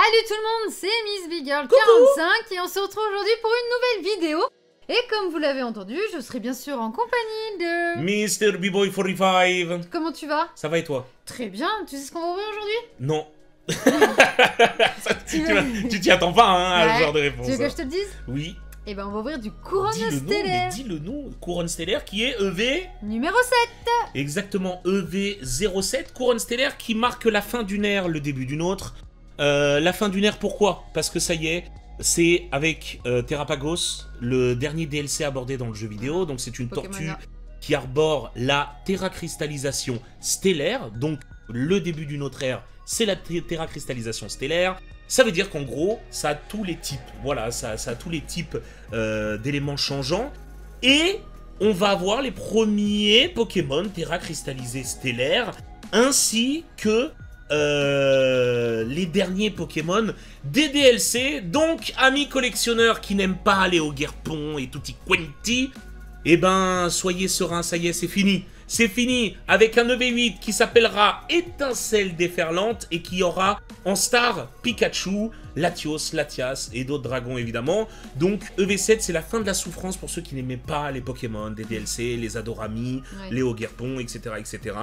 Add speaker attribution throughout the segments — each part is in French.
Speaker 1: Salut tout le monde, c'est Miss Big Girl 45 et on se retrouve aujourd'hui pour une nouvelle vidéo. Et comme vous l'avez entendu, je serai bien sûr en compagnie de...
Speaker 2: Mr. B-Boy 45
Speaker 1: Comment tu vas?
Speaker 2: Ça va et toi?
Speaker 1: Très bien, tu sais ce qu'on va ouvrir aujourd'hui?
Speaker 2: Non. Ça, tu t'y attends pas hein, à
Speaker 1: Ouais.
Speaker 2: ce genre de réponse.
Speaker 1: Tu veux que je te le dise?
Speaker 2: Oui.
Speaker 1: Eh ben on va ouvrir du couronne
Speaker 2: Dis le nom,
Speaker 1: stellaire
Speaker 2: dis le nom. Couronne stellaire qui est EV...
Speaker 1: numéro 7.
Speaker 2: Exactement, EV07, couronne stellaire qui marque la fin d'une ère, le début d'une autre. Euh, la fin d'une ère, pourquoi? Parce que ça y est, c'est avec euh, Terrapagos, le dernier DLC abordé dans le jeu vidéo. Donc c'est une
Speaker 1: Pokémon,
Speaker 2: tortue qui arbore la terracristallisation stellaire. Donc le début d'une autre ère, c'est la terracristallisation stellaire. Ça veut dire qu'en gros, ça a tous les types. Voilà, ça, ça a tous les types euh, d'éléments changeants. Et on va avoir les premiers Pokémon Terra cristallisés stellaires, ainsi que euh, les derniers Pokémon des DLC. Donc, amis collectionneurs qui n'aiment pas aller au Guerpon et tutti quanti, eh ben, soyez sereins, ça y est, c'est fini. C'est fini avec un EV8 qui s'appellera Étincelle déferlante et qui aura en star Pikachu, Latios, Latias et d'autres dragons évidemment. Donc EV7 c'est la fin de la souffrance pour ceux qui n'aimaient pas les Pokémon, des DLC, les Adorami,
Speaker 1: Ouais.
Speaker 2: les Ogerpon, etc., etc.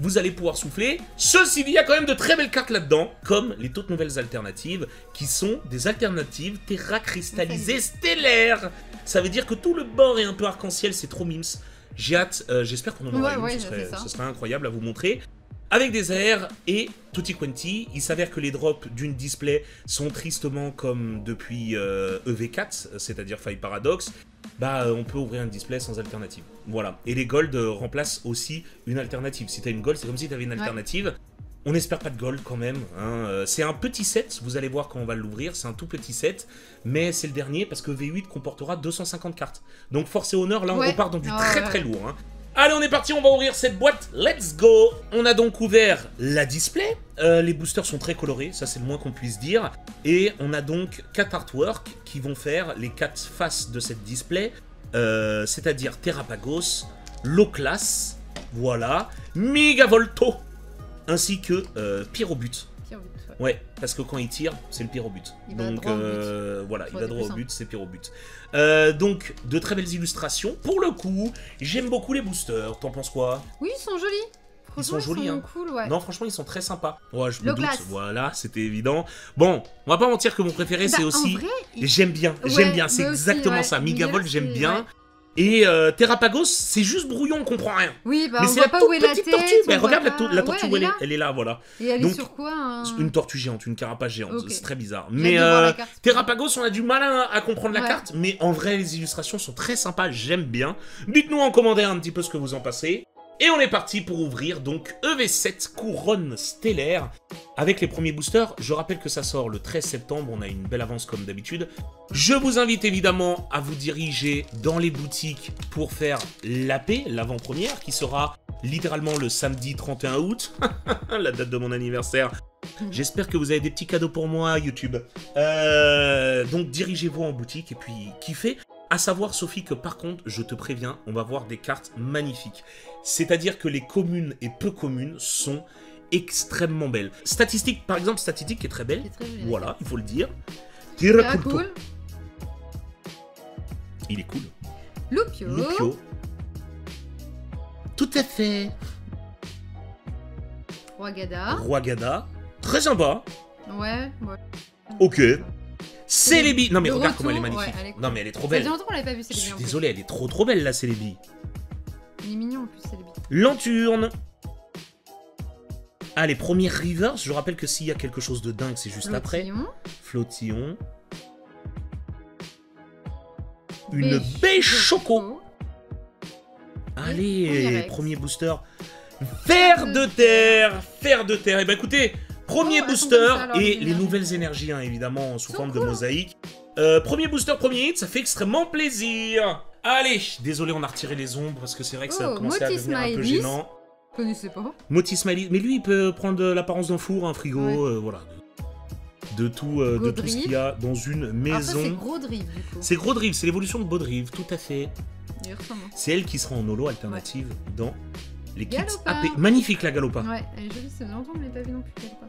Speaker 2: Vous allez pouvoir souffler. Ceci dit, il y a quand même de très belles cartes là-dedans, comme les toutes nouvelles alternatives, qui sont des alternatives Terra cristallisées stellaires. Ça veut dire que tout le bord est un peu arc-en-ciel, c'est trop mims. J'ai hâte, euh, j'espère qu'on en aura
Speaker 1: Ouais,
Speaker 2: une,
Speaker 1: ouais,
Speaker 2: ce,
Speaker 1: c'est
Speaker 2: serait,
Speaker 1: ça.
Speaker 2: ce serait incroyable à vous montrer. Avec des AR et tutti quanti, il s'avère que les drops d'une display sont tristement comme depuis euh, EV4, c'est-à-dire Fire Paradox. Bah, euh, on peut ouvrir un display sans alternative. Voilà. Et les gold euh, remplacent aussi une alternative. Si t'as une gold, c'est comme si t'avais une
Speaker 1: Ouais.
Speaker 2: alternative. On n'espère pas de gold quand même. hein. C'est un petit set, vous allez voir quand on va l'ouvrir, c'est un tout petit set, mais c'est le dernier parce que V8 comportera 250 cartes. Donc force et honneur, là on
Speaker 1: Ouais.
Speaker 2: repart dans du
Speaker 1: Ouais,
Speaker 2: très très lourd. hein. Allez, on est parti, on va ouvrir cette boîte. Let's go On a donc ouvert la display. Euh, les boosters sont très colorés, ça c'est le moins qu'on puisse dire. Et on a donc quatre artworks qui vont faire les quatre faces de cette display. Euh, C'est-à-dire Terrapagos, Loclas, voilà, Megavolto, ainsi que euh, Pyrobut.
Speaker 1: Ouais.
Speaker 2: Ouais, parce que quand il tire, c'est le.
Speaker 1: Il
Speaker 2: donc
Speaker 1: droit au but.
Speaker 2: euh, voilà, il va droit au but, c'est pyrobut. Euh, donc de très belles illustrations. Pour le coup, j'aime beaucoup les boosters. T'en penses quoi?
Speaker 1: Oui, ils sont jolis. Franchement,
Speaker 2: sont jolis, hein.
Speaker 1: cool, ouais.
Speaker 2: Non, franchement, ils sont très sympas. Ouais, je me doute. Voilà, c'était évident. Bon, on va pas mentir que mon préféré,
Speaker 1: Bah,
Speaker 2: c'est aussi.
Speaker 1: vrai, il-
Speaker 2: J'aime bien,
Speaker 1: Ouais,
Speaker 2: j'aime bien. C'est
Speaker 1: aussi,
Speaker 2: exactement
Speaker 1: ouais.
Speaker 2: ça.
Speaker 1: Migavolt,
Speaker 2: Migavolt, j'aime bien. Et euh, Terrapagos, c'est juste brouillon, on comprend rien.
Speaker 1: Oui, bah
Speaker 2: Mais
Speaker 1: on
Speaker 2: c'est
Speaker 1: voit
Speaker 2: la
Speaker 1: pas où est la tête.
Speaker 2: tortue. Mais regarde la,
Speaker 1: pas-
Speaker 2: tou- la
Speaker 1: Ouais,
Speaker 2: tortue,
Speaker 1: elle
Speaker 2: où
Speaker 1: est
Speaker 2: elle, est,
Speaker 1: là.
Speaker 2: elle est là, voilà.
Speaker 1: Et elle est sur quoi un-
Speaker 2: Une tortue géante, une carapace géante. C'est très bizarre. Mais euh. Terrapagos, on a du mal à, à comprendre la
Speaker 1: Ouais.
Speaker 2: carte, mais en vrai, les illustrations sont très sympas, j'aime bien. Dites-nous en commentaire un petit peu ce que vous en pensez. Et on est parti pour ouvrir donc EV7 Couronne Stellaire avec les premiers boosters. Je rappelle que ça sort le 13 septembre, on a une belle avance comme d'habitude. Je vous invite évidemment à vous diriger dans les boutiques pour faire l'AP, l'avant-première, qui sera littéralement le samedi 31 août, la date de mon anniversaire. J'espère que vous avez des petits cadeaux pour moi, YouTube. Euh, donc dirigez-vous en boutique et puis kiffez. À savoir, Sophie, que par contre, je te préviens, on va voir des cartes magnifiques. C'est-à-dire que les communes et peu communes sont extrêmement belles. Statistique, par exemple, statistique qui est très belle.
Speaker 1: Très.
Speaker 2: Voilà, il faut le dire. Tiraculto.
Speaker 1: cool.
Speaker 2: Il est cool.
Speaker 1: Lupio.
Speaker 2: Lupio. Tout à fait.
Speaker 1: Rwagada.
Speaker 2: Roagada. Très sympa.
Speaker 1: Ouais, ouais.
Speaker 2: Ok. Célébi. Non mais
Speaker 1: Le
Speaker 2: regarde comment elle est magnifique.
Speaker 1: ouais, elle est cool.
Speaker 2: Non mais elle est trop
Speaker 1: Ça
Speaker 2: belle.
Speaker 1: fait longtemps qu'on l'avait pas vu,
Speaker 2: Je
Speaker 1: c'est
Speaker 2: suis
Speaker 1: bien. en plus.
Speaker 2: désolé, elle est trop trop belle la Célébi.
Speaker 1: Il est mignon en plus, c'est le
Speaker 2: Lanturne. Ah, les Rivers, je rappelle que s'il y a quelque chose de dingue, c'est juste après. Flottillon. Une baie choco. Allez,
Speaker 1: premier
Speaker 2: booster. Fer de terre, fer de terre. Et ben écoutez, premier
Speaker 1: Oh,
Speaker 2: booster
Speaker 1: alors,
Speaker 2: et
Speaker 1: les
Speaker 2: nouvelles énergies, hein, évidemment, sous forme de mosaïque. Euh, premier booster, premier hit, ça fait extrêmement plaisir. Allez, désolé, on a retiré les ombres parce que c'est vrai que ça a
Speaker 1: Oh,
Speaker 2: commencé à devenir un peu gênant.
Speaker 1: Je connaissais pas.
Speaker 2: Motis Smiley, mais lui il peut prendre l'apparence d'un four, un frigo,
Speaker 1: Ouais.
Speaker 2: euh, voilà. De tout, euh, de tout ce qu'il y a dans une
Speaker 1: ça, c'est
Speaker 2: maison.
Speaker 1: gros drive du coup.
Speaker 2: C'est Gros Drive, c'est l'évolution de Baudrive, tout à fait. C'est elle qui sera en holo alternative dans les kits. AP. Magnifique la Galopin.
Speaker 1: Ouais, elle est jolie, fait longtemps pas vu non plus quelque part.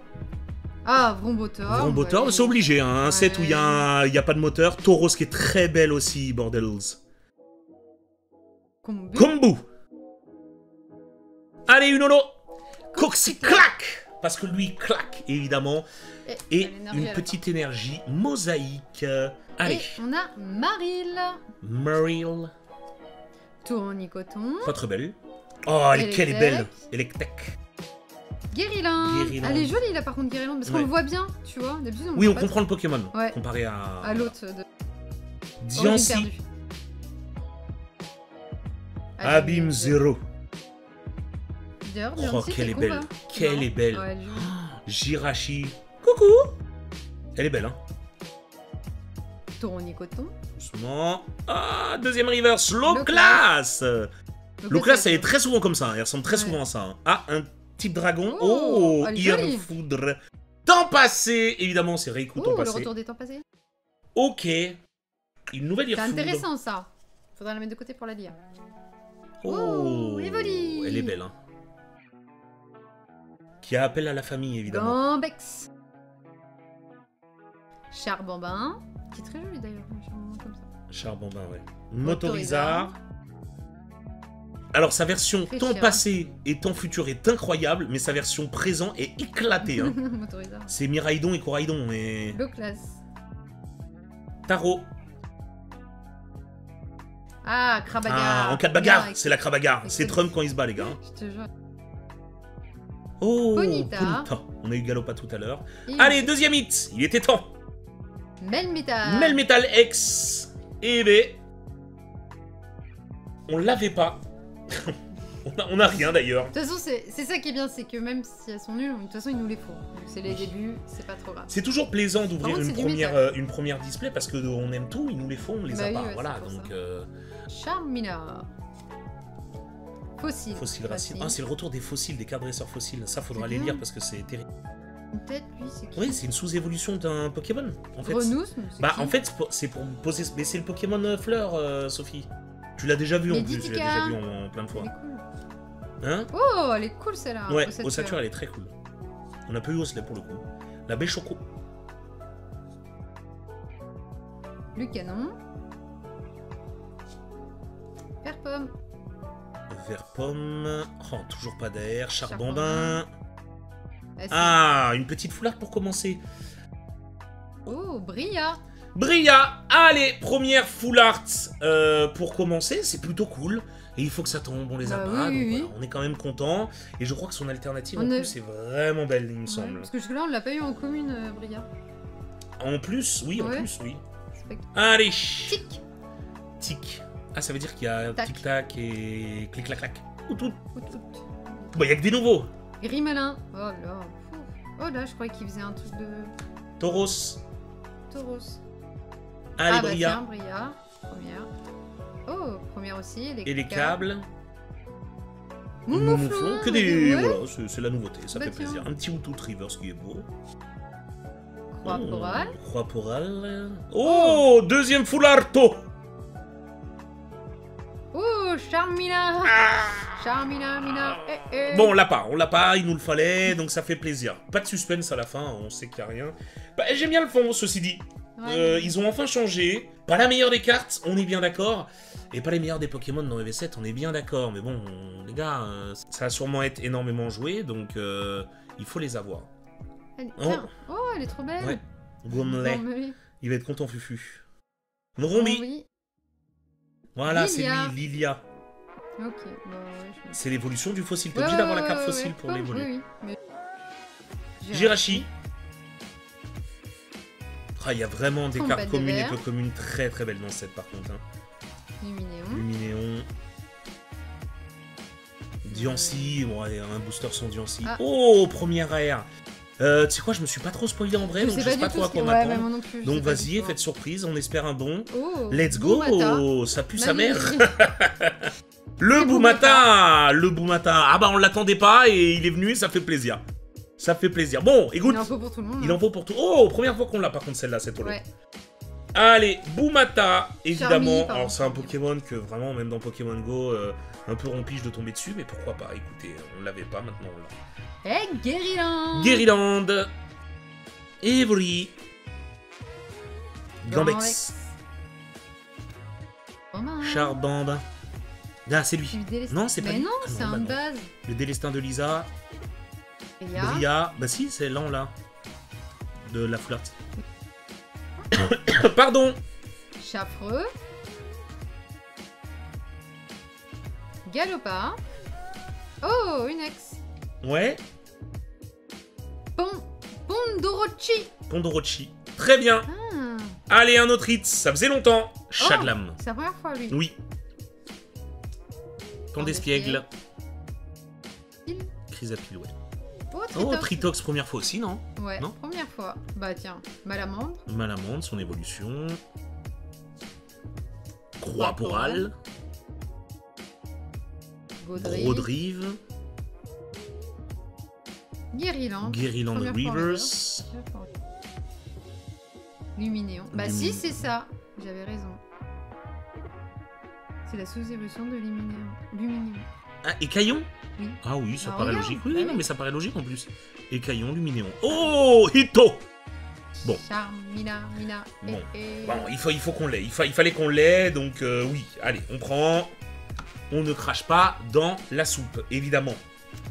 Speaker 1: Ah, Vrombotor.
Speaker 2: Vrombotor,
Speaker 1: ouais.
Speaker 2: c'est obligé, hein. Un
Speaker 1: Ouais.
Speaker 2: set où il y, a un- il y a pas de moteur. Tauros qui est très belle aussi, bordels.
Speaker 1: Combu.
Speaker 2: Kombu Allez, une holo Coxy clac Parce que lui, clac, évidemment.
Speaker 1: Et,
Speaker 2: une petite énergie mosaïque. Allez,
Speaker 1: Et on a Maril.
Speaker 2: Meryl.
Speaker 1: Tournicoton.
Speaker 2: Pas très belle. Oh, elle, est- quelle est belle Electek.
Speaker 1: Guériland. Elle est jolie là par contre, Guériland, parce qu'on
Speaker 2: Ouais.
Speaker 1: le voit bien, tu vois. D'habitude, on
Speaker 2: Oui, on comprend le Pokémon.
Speaker 1: Ouais.
Speaker 2: Comparé à...
Speaker 1: trop. À l'autre de.
Speaker 2: Abîme Zero.
Speaker 1: D'ailleurs,
Speaker 2: Oh, qu'elle est belle.
Speaker 1: combat.
Speaker 2: Quelle est belle.
Speaker 1: Ouais, elle.
Speaker 2: Jirachi. Coucou Elle est belle, hein
Speaker 1: Tournicoton.
Speaker 2: Doucement. Ah, deuxième reverse. Low class
Speaker 1: Donc
Speaker 2: Low class, elle est très souvent comme ça. Elle ressemble très
Speaker 1: Ouais.
Speaker 2: souvent à ça. hein. Ah, un type dragon.
Speaker 1: Oh,
Speaker 2: Oh,
Speaker 1: elle est jolie.
Speaker 2: Ear Foudre. Temps passé Évidemment, c'est Reiku temps
Speaker 1: Oh, le
Speaker 2: passé.
Speaker 1: retour des temps passés.
Speaker 2: Ok. Une nouvelle
Speaker 1: C'est intéressant ça. Faudra la mettre de côté pour la lire.
Speaker 2: Oh,
Speaker 1: Oh, Evoli.
Speaker 2: Elle est belle, hein. Qui a appel à la famille, évidemment.
Speaker 1: Gambex. Charbambin. Qui est très joli d'ailleurs, Charbambin comme ça.
Speaker 2: Charbambin, ouais.
Speaker 1: Motorizar.
Speaker 2: Motorizar. Alors, sa version temps
Speaker 1: cher.
Speaker 2: passé et temps futur est incroyable, mais sa version présent est éclatée. Hein. C'est Miraidon et Coraidon, mais...
Speaker 1: Low class.
Speaker 2: Tarot.
Speaker 1: Ah, Krabagar.
Speaker 2: Ah, en cas de bagarre, c'est la crabagarre. C'est. Trump quand il se bat, les gars.
Speaker 1: Je te jure.
Speaker 2: Oh,
Speaker 1: Bonita.
Speaker 2: On a eu Galopa tout à l'heure. Allez, deuxième hit. Il était temps.
Speaker 1: Melmetal.
Speaker 2: Melmetal X. Eh ben... On l'avait pas. on, a, on a rien, d'ailleurs.
Speaker 1: De toute façon, c'est ça qui est bien, c'est que même si elles sont nulles, de toute façon, ils nous les font. C'est les débuts, c'est pas trop grave.
Speaker 2: C'est toujours plaisant d'ouvrir une première, euh, une première display parce que on aime tout, ils nous les font, on les
Speaker 1: Bah
Speaker 2: a
Speaker 1: oui,
Speaker 2: pas.
Speaker 1: ouais,
Speaker 2: voilà, donc euh,
Speaker 1: Charmina. Fossile.
Speaker 2: fossiles racines. Ah, c'est le retour des fossiles, des cartes dresseurs fossiles. Ça, faudra les
Speaker 1: bien.
Speaker 2: lire parce que c'est terrible.
Speaker 1: Peut-être lui, c'est qui
Speaker 2: Oui, c'est une sous-évolution d'un Pokémon. En fait,
Speaker 1: Renous,
Speaker 2: bah, en fait, c'est pour- poser. Mais c'est le Pokémon euh, fleur, euh, Sophie. Tu l'as déjà vu en plus, tu l'as déjà vu en, plein de fois.
Speaker 1: Elle est cool.
Speaker 2: Hein
Speaker 1: Oh, elle est cool celle-là.
Speaker 2: Ouais,
Speaker 1: Ossature.
Speaker 2: Ossature, elle est très cool. On a pas eu Osley pour le coup. La baie Choco.
Speaker 1: Le canon.
Speaker 2: Vert pomme. Oh, toujours pas d'air.
Speaker 1: Charbambin. Ah,
Speaker 2: une petite foularde pour commencer.
Speaker 1: Oh, Bria.
Speaker 2: Bria, allez, première full art euh, pour commencer, c'est plutôt cool. Et il faut que ça tombe, on les a
Speaker 1: Bah
Speaker 2: pas,
Speaker 1: oui,
Speaker 2: donc
Speaker 1: oui, oui.
Speaker 2: voilà, on est quand même content. Et je crois que son alternative
Speaker 1: On
Speaker 2: en
Speaker 1: a-
Speaker 2: plus est vraiment belle, il me
Speaker 1: Ouais,
Speaker 2: semble.
Speaker 1: parce que jusque-là, on l'a pas eu en commune, euh, Bria.
Speaker 2: En plus, oui, en plus, oui. Allez,
Speaker 1: Tic.
Speaker 2: tic. Ah, ça veut dire qu'il y a
Speaker 1: Tac.
Speaker 2: tic tac et clic clac clac. Out, out.
Speaker 1: Out, out.
Speaker 2: Bah, il y a que des nouveaux.
Speaker 1: Grimalin. Oh là. Oh là, je croyais qu'il faisait un truc de
Speaker 2: Tauros.
Speaker 1: Tauros.
Speaker 2: Allez,
Speaker 1: ah bah
Speaker 2: Bria.
Speaker 1: tiens, Bria. Première. Oh, première aussi. Les
Speaker 2: et les câbles.
Speaker 1: Moumouflon.
Speaker 2: Moumouflon, Que des.
Speaker 1: ouais.
Speaker 2: Voilà, c'est c'est la nouveauté, ça
Speaker 1: Bah,
Speaker 2: fait
Speaker 1: tiens.
Speaker 2: plaisir. Un petit Outout Reverse qui est beau.
Speaker 1: Croix
Speaker 2: Oh,
Speaker 1: Porale.
Speaker 2: Croix Porale. Oh, deuxième full arto.
Speaker 1: Charmina. Charmina, Mina. Eh, eh.
Speaker 2: Bon, on l'a pas, on l'a pas, il nous le fallait, donc ça fait plaisir. Pas de suspense à la fin, on sait qu'il y a rien. Bah, j'aime bien le fond, ceci dit.
Speaker 1: Ouais.
Speaker 2: Euh, ils ont enfin changé. Pas la meilleure des cartes, on est bien d'accord. Et pas les meilleurs des Pokémon dans EV7, on est bien d'accord. Mais bon, les gars, euh, ça va sûrement être énormément joué, donc euh, il faut les avoir.
Speaker 1: Elle-
Speaker 2: Oh.
Speaker 1: Oh, elle est trop belle.
Speaker 2: Ouais. Il va être content, Fufu. Rombi. Voilà, c'est
Speaker 1: Lilia.
Speaker 2: lui, Lilia.
Speaker 1: Ok. Bah, ouais, je...
Speaker 2: C'est l'évolution du fossile. T'es
Speaker 1: Ouais,
Speaker 2: obligé d'avoir
Speaker 1: ouais,
Speaker 2: la carte
Speaker 1: ouais,
Speaker 2: fossile
Speaker 1: ouais.
Speaker 2: pour
Speaker 1: Ouais,
Speaker 2: l'évoluer.
Speaker 1: Oui, oui. Mais...
Speaker 2: Jirachi. Ah, il y a vraiment des
Speaker 1: Combat
Speaker 2: cartes
Speaker 1: des
Speaker 2: communes et
Speaker 1: verts.
Speaker 2: peu communes très très belles dans ce set par contre. Hein.
Speaker 1: Luminéon.
Speaker 2: Luminéon. Diancie, bon, allez, un booster sans Diancie.
Speaker 1: Ah.
Speaker 2: Oh, première air. Euh, tu sais quoi, je me suis pas trop spoilé en vrai,
Speaker 1: Je
Speaker 2: donc
Speaker 1: sais
Speaker 2: je sais
Speaker 1: pas
Speaker 2: pas trop à quoi.
Speaker 1: Ouais, bah,
Speaker 2: donc vas-y,
Speaker 1: tout.
Speaker 2: faites surprise, on espère un bon.
Speaker 1: Oh.
Speaker 2: Let's go Ça pue sa mère. Le Boumata Le Boumata Ah bah on l'attendait pas et il est venu et ça fait plaisir. Ça fait plaisir. Bon, écoute,
Speaker 1: Il en faut pour tout le monde.
Speaker 2: il en
Speaker 1: hein.
Speaker 2: faut pour tout. Oh, première fois qu'on l'a par contre celle-là, cette holo.
Speaker 1: Ouais.
Speaker 2: Allez, Boumata, évidemment.
Speaker 1: Charmy.
Speaker 2: Alors c'est un Pokémon que vraiment, même dans Pokémon Go, euh, un peu rompiche de tomber dessus, mais pourquoi pas Écoutez, on l'avait pas, maintenant on l'a.
Speaker 1: Eh, Guériland.
Speaker 2: Guériland Evry. Gambex.
Speaker 1: Romain.
Speaker 2: Charbambe. Ah, c'est lui. Non, c'est pas
Speaker 1: Mais
Speaker 2: lui.
Speaker 1: non,
Speaker 2: Ah
Speaker 1: c'est un
Speaker 2: bah
Speaker 1: base.
Speaker 2: Le délestin de Lisa. Bria. Bah si, c'est l'an là. De la flotte. Pardon.
Speaker 1: Chaffreux. Galopard. Oh, une ex.
Speaker 2: Ouais.
Speaker 1: Pon... Pondorochi.
Speaker 2: Pondorochi. Très bien.
Speaker 1: Ah,
Speaker 2: Allez, un autre hit. Ça faisait longtemps. Chaglam.
Speaker 1: c'est la première fois, lui.
Speaker 2: Oui. Pendespiègle.
Speaker 1: Il-
Speaker 2: Chrysapile, ouais.
Speaker 1: Oh,
Speaker 2: Oh,
Speaker 1: Tritox.
Speaker 2: Tritox, première fois aussi, non?
Speaker 1: Ouais,
Speaker 2: non?
Speaker 1: première fois. Bah tiens, Malamande.
Speaker 2: Malamande, son évolution.
Speaker 1: Croix
Speaker 2: Croix-Poral. Brodrive.
Speaker 1: Guériland.
Speaker 2: Guériland Rivers.
Speaker 1: Luminéon. Bah si, c'est ça. J'avais raison. C'est la sous-évolution de Luminéon. Luminéon.
Speaker 2: Ah, et Caillon
Speaker 1: Oui.
Speaker 2: Ah oui, ça
Speaker 1: Ah,
Speaker 2: paraît
Speaker 1: regarde.
Speaker 2: logique. Oui,
Speaker 1: Bah
Speaker 2: oui, non,
Speaker 1: oui.
Speaker 2: mais ça paraît logique en plus. Et Caillon, Luminéon. Oh, Hito Bon.
Speaker 1: Charme, Mina, Mina.
Speaker 2: Bon.
Speaker 1: et-
Speaker 2: Bon, il, faut, il faut qu'on l'ait. Il, fa- il fallait qu'on l'ait, donc euh, oui. Allez, on prend. On ne crache pas dans la soupe, évidemment.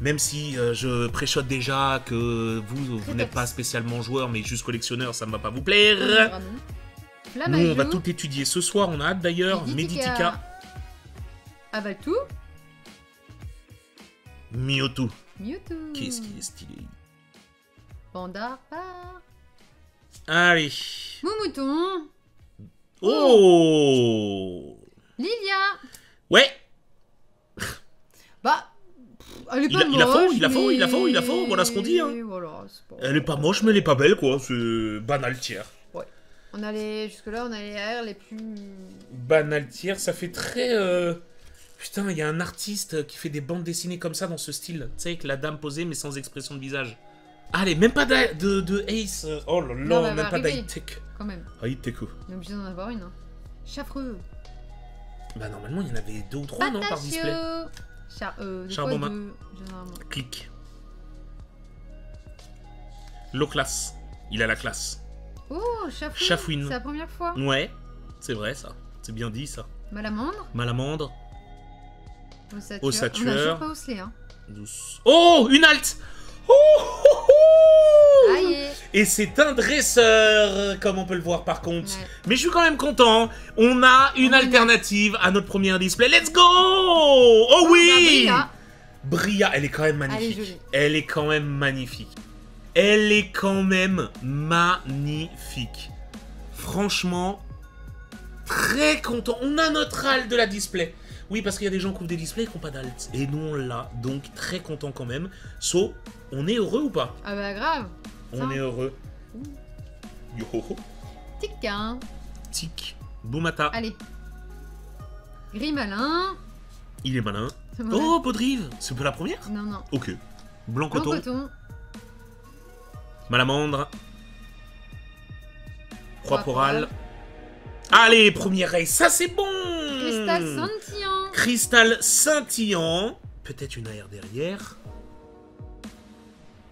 Speaker 2: Même si euh, je préchote déjà que vous, vous n'êtes pas spécialement joueur, mais juste collectionneur, ça ne va pas vous plaire. Nous, on va tout étudier ce soir. On a hâte d'ailleurs.
Speaker 1: Meditica. Avaltou.
Speaker 2: Mewtwo.
Speaker 1: Mewtwo.
Speaker 2: Qu'est-ce qui est stylé.
Speaker 1: Panda. Ah.
Speaker 2: Allez.
Speaker 1: Moumouton.
Speaker 2: Oh
Speaker 1: Lilia.
Speaker 2: Ouais,
Speaker 1: Elle est
Speaker 2: Il
Speaker 1: pas
Speaker 2: a- il a
Speaker 1: moche,
Speaker 2: faux, il a faux, il a
Speaker 1: mais-
Speaker 2: faux, il a faux, voilà ce qu'on dit, hein.
Speaker 1: Voilà, c'est pas-
Speaker 2: elle est pas moche, mais elle est pas belle, quoi. C'est banaltière.
Speaker 1: On a les... Jusque-là, on a les AR les plus...
Speaker 2: Banaltière, ça fait très. euh, Putain, il y a un artiste qui fait des bandes dessinées comme ça dans ce style. Tu sais, avec la dame posée, mais sans expression de visage. Allez, même pas de, de Ace. euh, Oh là là, même pas d'Hightech.
Speaker 1: Quand même.
Speaker 2: Hightech.
Speaker 1: On est obligé d'en avoir une. Hein. Chaffreux.
Speaker 2: Bah, normalement, il y en avait deux ou trois, non, par display.
Speaker 1: Char... Euh,
Speaker 2: Charbon main. Clic. Low class. Il a la classe.
Speaker 1: Oh, Chafouine.
Speaker 2: Chafouine.
Speaker 1: C'est la première fois.
Speaker 2: Ouais, c'est vrai, ça. C'est bien dit, ça.
Speaker 1: Malamandre.
Speaker 2: Malamandre.
Speaker 1: Ossature.
Speaker 2: Ossature.
Speaker 1: On a toujours pas Osley, hein.
Speaker 2: Douce. Oh, une halte Oh, oh, oh
Speaker 1: Aïe.
Speaker 2: Et c'est un dresseur, comme on peut le voir par contre.
Speaker 1: Ouais.
Speaker 2: Mais je suis quand même content. On a une alternative à notre premier display. Let's go Oh oui
Speaker 1: bah,
Speaker 2: Bria, elle est quand même
Speaker 1: Elle est
Speaker 2: magnifique. Elle est quand même magnifique. Elle est quand même magnifique. Franchement, très content. On a notre halte de la display. Oui, parce qu'il y a des gens qui ouvrent des displays et qui n'ont pas d'alt. Et nous, on l'a. Donc, très content quand même. So, on est heureux ou pas?
Speaker 1: Ah bah grave.
Speaker 2: On est heureux. Yo ho ho.
Speaker 1: Tic hein.
Speaker 2: Tic. Boumata.
Speaker 1: Allez. Gris malin.
Speaker 2: Il est malin.
Speaker 1: Ouais.
Speaker 2: Oh, Podrive C'est pas la première?
Speaker 1: Non, non.
Speaker 2: Ok. Blanc
Speaker 1: Blanc
Speaker 2: coton.
Speaker 1: coton.
Speaker 2: Malamandre. Croix porale. Allez, premier race, ça c'est bon
Speaker 1: Cristal scintillant.
Speaker 2: Cristal scintillant. Peut-être une AR derrière.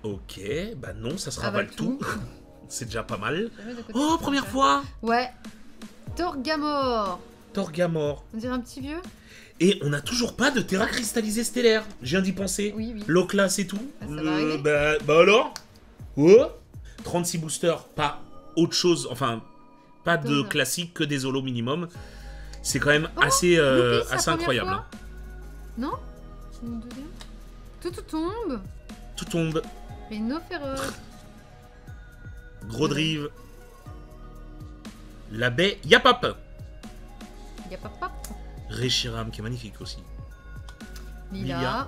Speaker 2: Ok, bah non, ça sera Valtou. c'est déjà pas mal. Oh, première fois
Speaker 1: Ouais. Torgamor.
Speaker 2: Torgamor.
Speaker 1: On dirait un petit vieux
Speaker 2: Et on n'a toujours pas de Terra cristallisé stellaire. Je viens d'y penser.
Speaker 1: Oui, oui.
Speaker 2: Low class et tout.
Speaker 1: Ah, ça va arriver.
Speaker 2: bah, bah alors Oh 36 boosters, pas autre chose, enfin, pas de classique que des holos minimum. C'est quand même
Speaker 1: Oh,
Speaker 2: assez, euh, assez incroyable. hein.
Speaker 1: Non tout tombe.
Speaker 2: Tout tombe,
Speaker 1: Féroces.
Speaker 2: gros drive. La baie Yapap.
Speaker 1: Y a pas pas.
Speaker 2: Reshiram qui est magnifique aussi.
Speaker 1: Lila.
Speaker 2: Lilia.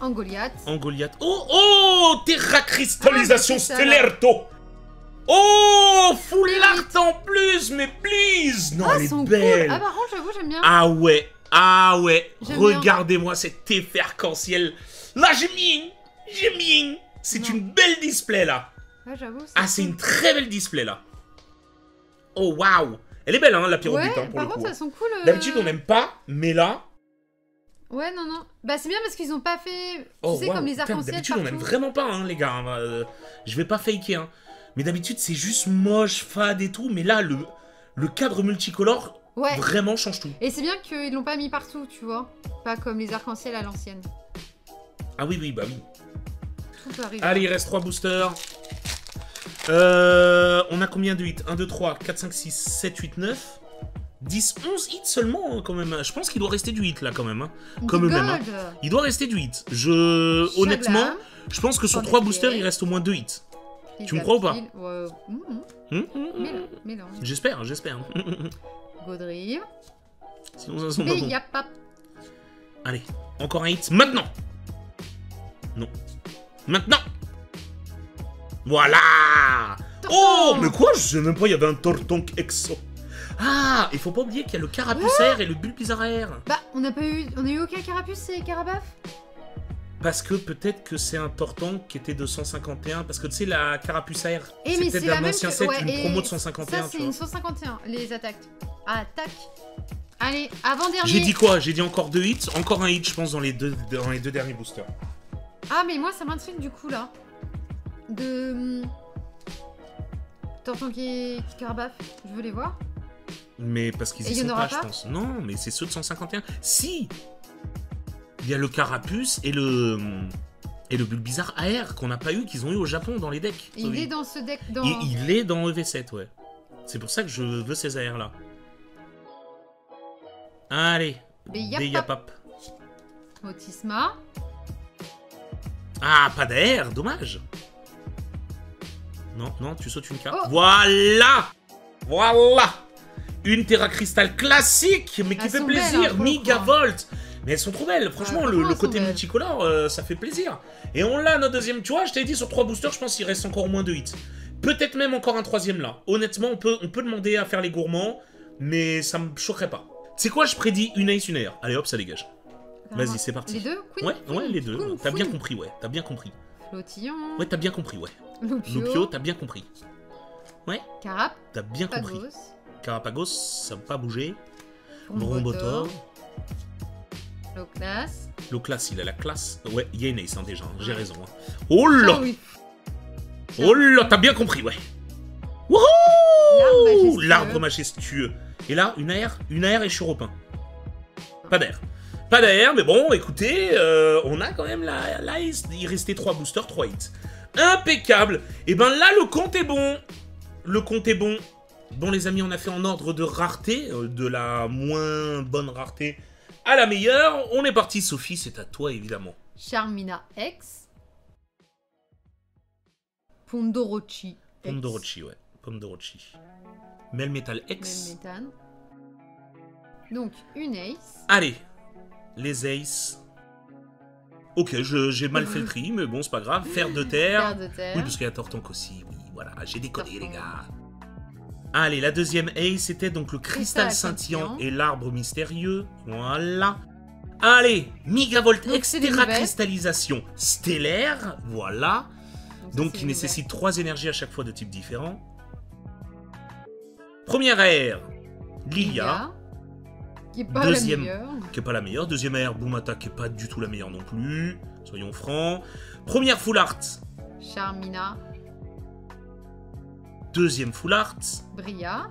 Speaker 1: Angoliath.
Speaker 2: Angoliath. Oh, oh Terra cristallisation
Speaker 1: Ah,
Speaker 2: to. Oh Full art en plus, mais please Non,
Speaker 1: ah,
Speaker 2: elle est belle
Speaker 1: cool. Ah, par contre, j'avoue, j'aime bien.
Speaker 2: Ah ouais, ah ouais, regardez-moi cet effet arc-en-ciel. Là, j'ai mis j'ai mis. C'est une belle display là.
Speaker 1: Ah, j'avoue.
Speaker 2: Ah, c'est
Speaker 1: cool.
Speaker 2: une très belle display là. Oh waouh, elle est belle hein, la pyramide
Speaker 1: Ouais,
Speaker 2: hein, pour
Speaker 1: par
Speaker 2: le
Speaker 1: contre,
Speaker 2: coup.
Speaker 1: cool. euh,
Speaker 2: D'habitude, on n'aime pas, mais là,
Speaker 1: Ouais, non, non. Bah, c'est bien parce qu'ils ont pas fait. Tu
Speaker 2: Oh,
Speaker 1: sais,
Speaker 2: waouh,
Speaker 1: comme les
Speaker 2: putain,
Speaker 1: arcs-en-ciel.
Speaker 2: D'habitude, on aime
Speaker 1: partout.
Speaker 2: vraiment pas, hein, les gars. hein, euh, je vais pas faker, hein. Mais d'habitude, c'est juste moche, fade et tout. Mais là, le, le cadre multicolore
Speaker 1: Ouais.
Speaker 2: vraiment change tout.
Speaker 1: Et c'est bien qu'ils l'ont pas mis partout, tu vois. Pas comme les arcs-en-ciel à l'ancienne.
Speaker 2: Ah oui, oui, bah oui.
Speaker 1: Tout peut arriver.
Speaker 2: Allez, il reste 3 boosters. Euh, on a combien de hits? 1, 2, 3, 4, 5, 6, 7, 8, 9 10, 11 hits seulement, hein, quand même. Je pense qu'il doit rester du hit, là, quand même. hein. Comme eux-mêmes, hein. Il doit rester du hit. Je... Honnêtement, je pense que sur
Speaker 1: Sans
Speaker 2: 3
Speaker 1: défiler.
Speaker 2: boosters, il reste au moins 2 hits. Tu me crois ou pas? J'espère, j'espère.
Speaker 1: Godrive.
Speaker 2: Sinon, ça sent pas bon. Allez, encore un hit. Maintenant Non. Maintenant Voilà Oh, mais quoi Je sais même pas, il y avait un Tortonk Exo. Ah, il faut pas oublier qu'il y a le Carapuce Air et le Bulbizarre.
Speaker 1: Bah, on n'a pas eu. On a eu aucun carapuce et carabaf
Speaker 2: Parce que peut-être que c'est un Tortank qui était de 151. Parce que tu sais, la Carapuce Air,
Speaker 1: Eh,
Speaker 2: c'est
Speaker 1: c'est
Speaker 2: peut-être
Speaker 1: même
Speaker 2: ancien
Speaker 1: que-
Speaker 2: set,
Speaker 1: ouais,
Speaker 2: une
Speaker 1: et
Speaker 2: promo de
Speaker 1: Ça,
Speaker 2: 151.
Speaker 1: c'est
Speaker 2: tu
Speaker 1: une
Speaker 2: vois.
Speaker 1: 151, les attaques. Attaque. Allez, avant-dernier.
Speaker 2: J'ai dit quoi? J'ai dit encore deux hits. Encore un hit, je pense, dans les deux, dans les deux derniers boosters.
Speaker 1: Ah, mais moi, ça m'intrigue du coup là. De. Torton qui qui carabaf. Je veux les voir.
Speaker 2: Mais parce qu'ils
Speaker 1: Et
Speaker 2: y
Speaker 1: il y en
Speaker 2: sont
Speaker 1: aura
Speaker 2: pas, je pense. Non, mais c'est ceux de 151. Si y a le Carapuce et le. Et le Bulbizarre AR qu'on n'a pas eu, qu'ils ont eu au Japon dans les decks.
Speaker 1: Il est dans ce deck. Dans...
Speaker 2: Et il est dans EV7, ouais. C'est pour ça que je veux ces AR là. Allez,
Speaker 1: Beyapap.
Speaker 2: Beyapap.
Speaker 1: Motisma.
Speaker 2: Ah, pas d'AR, dommage. Non, non, tu sautes une carte.
Speaker 1: Oh.
Speaker 2: Voilà Voilà Une Terra Crystal classique, mais qui
Speaker 1: Elles
Speaker 2: fait
Speaker 1: hein,
Speaker 2: plaisir.
Speaker 1: coup,
Speaker 2: Megavolt Mais elles sont trop belles. Franchement,
Speaker 1: Ouais,
Speaker 2: le, côté multicolore, euh, ça fait plaisir. Et on l'a, notre deuxième. Tu vois, je t'ai dit, sur trois boosters, je pense qu'il reste encore au moins deux hits. Peut-être même encore un troisième là. Honnêtement, on peut, on peut demander à faire les gourmands, mais ça me choquerait pas. C'est quoi, je prédis une ace, une air. Allez hop, ça dégage. Vas-y, c'est parti.
Speaker 1: Les deux Queen,
Speaker 2: Ouais,
Speaker 1: Queen,
Speaker 2: ouais, les deux. T'as bien compris, ouais. T'as bien compris.
Speaker 1: Flottillon.
Speaker 2: Ouais, t'as bien compris, ouais.
Speaker 1: Lupio,
Speaker 2: t'as bien compris.
Speaker 1: Carap.
Speaker 2: T'as bien compris.
Speaker 1: Pagos.
Speaker 2: Carapagos, ça va pas bouger.
Speaker 1: Brombotor. Loclas.
Speaker 2: Loclas, il a la classe. Ouais, il y a une ace, hein, déjà. hein, J'ai raison. hein. Oh là
Speaker 1: Ah oui.
Speaker 2: Oh là, t'as bien compris, ouais. Wouhou. L'arbre majestueux. Et là, une air, une air et européen. Pas d'air. Pas d'air, mais bon, écoutez, euh, on a quand même ace. Il restait 3 boosters, 3 hits. Impeccable. Et ben là, le compte est bon. Le compte est bon. Bon, les amis, on a fait en ordre de rareté, euh, de la moins bonne rareté à la meilleure. On est parti, Sophie, c'est à toi, évidemment.
Speaker 1: Charmina X. Pondorochi.
Speaker 2: Pondorochi, ouais. Pondorochi. Melmetal X.
Speaker 1: Donc, une ace.
Speaker 2: Allez, les aces. Ok, j'ai mal fait le tri, mais bon, c'est pas grave. Fer de terre.
Speaker 1: De terre.
Speaker 2: Oui, parce qu'il y a Tortank aussi, oui, voilà, j'ai déconné, les gars. Allez, la deuxième ace, c'était donc le cristal scintillant et l'arbre mystérieux. Voilà. Allez, Megavolt
Speaker 1: Donc, c'est des
Speaker 2: Extera
Speaker 1: nouvelles.
Speaker 2: cristallisation stellaire. Voilà. Donc, qui nécessite trois énergies à chaque fois de type différent. Première air. Lilia,
Speaker 1: Lilia, Qui est pas
Speaker 2: Deuxième.
Speaker 1: la meilleure.
Speaker 2: qui est pas la meilleure. Deuxième air, Boomata, qui est pas du tout la meilleure non plus. Soyons francs. Première full art,
Speaker 1: Charmina.
Speaker 2: Deuxième full art.
Speaker 1: Bria.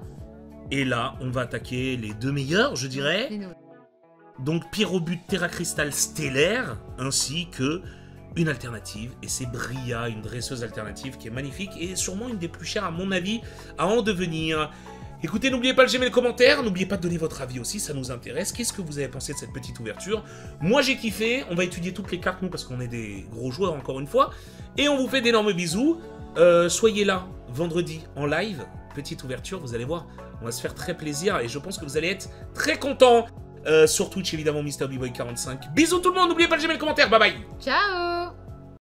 Speaker 2: Et là, on va attaquer les deux meilleurs, je dirais. Donc Pyrobut Terra Crystal stellaire, ainsi que une alternative, et c'est Bria, une dresseuse alternative qui est magnifique et sûrement une des plus chères à mon avis à en devenir. Écoutez, n'oubliez pas de j'aimer le commentaire, n'oubliez pas de donner votre avis aussi, ça nous intéresse. Qu'est-ce que vous avez pensé de cette petite ouverture? Moi j'ai kiffé, on va étudier toutes les cartes nous parce qu'on est des gros joueurs encore une fois, et on vous fait d'énormes bisous. Euh, soyez là vendredi en live, petite ouverture, vous allez voir, on va se faire très plaisir et je pense que vous allez être très contents. Euh, sur Twitch évidemment MrBboy45. Bisous tout le monde, n'oubliez pas de j'aimer le commentaire, bye bye
Speaker 1: Ciao